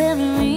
every